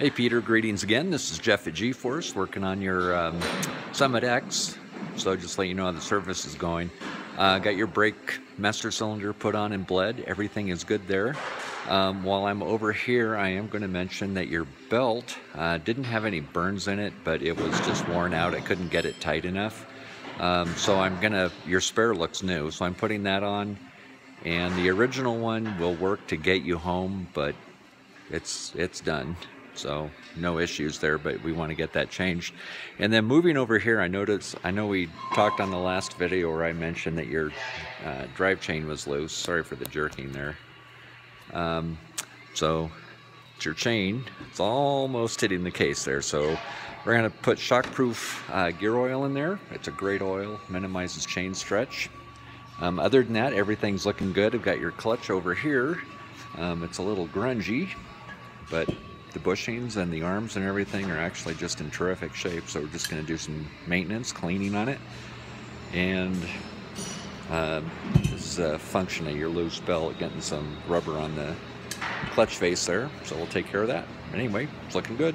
Hey Peter, greetings again. This is Jeff at G-Force working on your um, Summit X. So just let you know how the service is going. Uh, got your brake master cylinder put on and bled. Everything is good there. Um, while I'm over here, I am going to mention that your belt uh, didn't have any burns in it, but it was just worn out. I couldn't get it tight enough. Um, so I'm going to, your spare looks new, so I'm putting that on. And the original one will work to get you home, but it's it's done. So no issues there, but we want to get that changed. And then moving over here, I noticed, I know we talked on the last video where I mentioned that your uh, drive chain was loose. Sorry for the jerking there. Um, so it's your chain. It's almost hitting the case there. So we're going to put shockproof uh, gear oil in there. It's a great oil, minimizes chain stretch. Um, other than that, everything's looking good. I've got your clutch over here. Um, it's a little grungy, but the bushings and the arms and everything are actually just in terrific shape. So we're just going to do some maintenance, cleaning on it. And uh, this is a function of your loose belt, getting some rubber on the clutch face there. So we'll take care of that. Anyway, it's looking good.